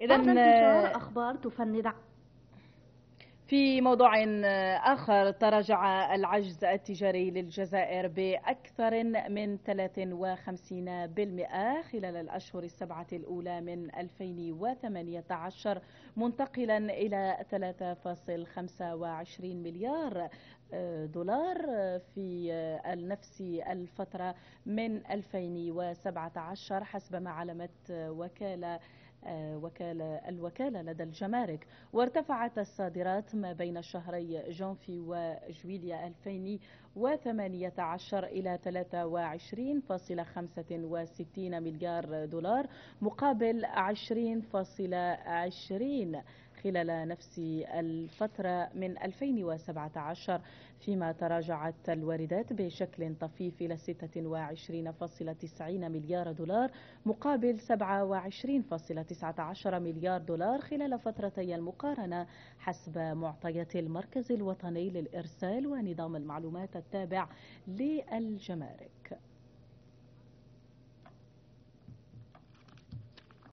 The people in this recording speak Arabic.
إذا انتشار أخبار تفند. في موضوع آخر تراجع العجز التجاري للجزائر بأكثر من 53% خلال الأشهر السبعة الأولى من 2018 منتقلا إلى 3.25 مليار دولار في نفس الفترة من 2017 حسب ما علمت وكالة وكالة الوكالة لدى الجمارك. وارتفعت الصادرات ما بين شهري جونفي وجويليا 2018 إلى 23.65 مليار دولار مقابل 20.20 خلال نفس الفترة من 2017 فيما تراجعت الواردات بشكل طفيف إلى 26.90 مليار دولار مقابل 27.19 مليار دولار خلال فترتي المقارنة حسب معطيات المركز الوطني للإرسال ونظام المعلومات التابع للجمارك.